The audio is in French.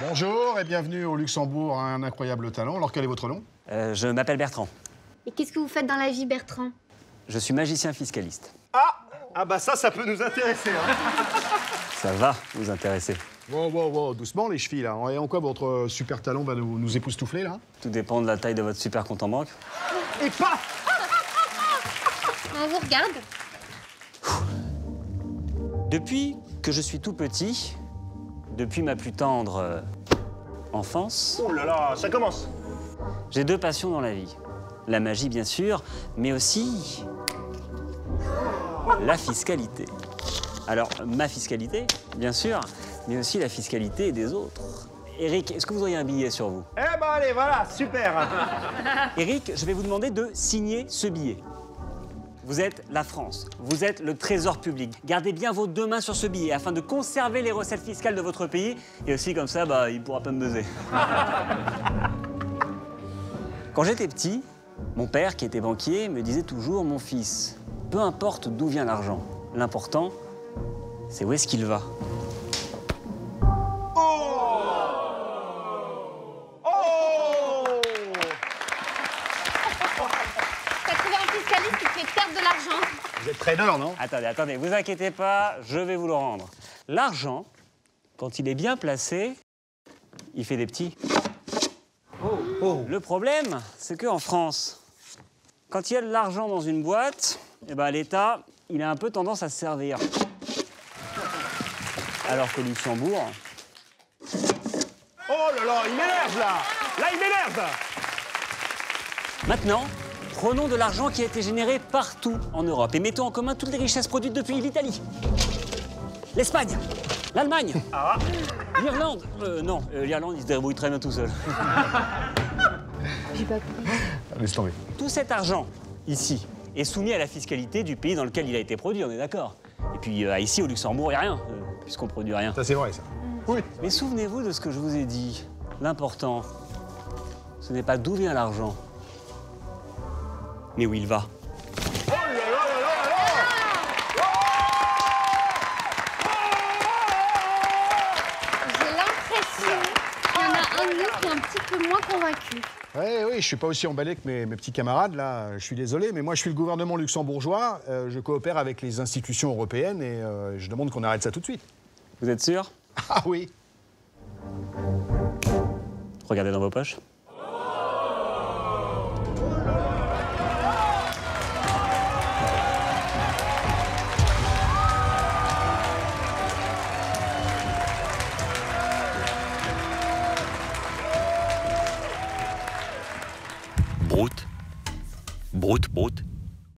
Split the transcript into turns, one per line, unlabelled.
Bonjour et bienvenue au Luxembourg, un incroyable talent. Alors quel est votre nom?
Euh, je m'appelle Bertrand.
Et qu'est-ce que vous faites dans la vie, Bertrand?
Je suis magicien fiscaliste.
Ah Ah bah ça, ça peut nous intéresser. Hein.
Ça va vous intéresser.
Wow, wow, wow, doucement les chevilles là. Et en quoi votre super talent va nous, nous époustoufler là?
Tout dépend de la taille de votre super compte en banque.
Et pas
On vous regarde.
Depuis que je suis tout petit, depuis ma plus tendre euh, enfance,
Oh là là, ça commence.
j'ai deux passions dans la vie. La magie, bien sûr, mais aussi la fiscalité. Alors, ma fiscalité, bien sûr, mais aussi la fiscalité des autres. Eric, est-ce que vous auriez un billet sur vous?
Eh bah allez, voilà, super.
Eric, je vais vous demander de signer ce billet. Vous êtes la France, vous êtes le trésor public. Gardez bien vos deux mains sur ce billet afin de conserver les recettes fiscales de votre pays et aussi comme ça, bah, il pourra pas me buzzer. Quand j'étais petit, mon père, qui était banquier, me disait toujours Mon fils, peu importe d'où vient l'argent, l'important, c'est où est-ce qu'il va?
Vous êtes non?
Attendez, attendez, vous inquiétez pas, je vais vous le rendre. L'argent, quand il est bien placé, il fait des petits. Le problème, c'est qu'en France, quand il y a de l'argent dans une boîte, eh ben, l'État, il a un peu tendance à se servir. Alors qu'au Luxembourg,
Oh là là, il m'énerve là Là, il m'énerve
Maintenant, prenons de l'argent qui a été généré partout en Europe et mettons en commun toutes les richesses produites depuis l'Italie, l'Espagne, l'Allemagne, l'Irlande. Euh, non, euh, l'Irlande, il se débrouille très bien tout seul.
J'ai pas compris.
Laisse tomber.
Tout cet argent, ici, est soumis à la fiscalité du pays dans lequel il a été produit, on est d'accord Et puis euh, ici, au Luxembourg, il n'y a rien, euh, puisqu'on produit rien.
Ça c'est vrai ça. Oui.
Mais souvenez-vous de ce que je vous ai dit. L'important, ce n'est pas d'où vient l'argent, mais où il va.
J'ai l'impression qu'il y en a un de nous qui est un petit peu moins convaincu.
Oui, oui, je suis pas aussi emballé que mes, mes petits camarades là. Je suis désolé, mais moi je suis le gouvernement luxembourgeois. euh, je coopère avec les institutions européennes et euh, je demande qu'on arrête ça tout de suite.
Vous êtes sûr?
Ah oui.
Regardez dans vos poches.
Brut. Brut, brut.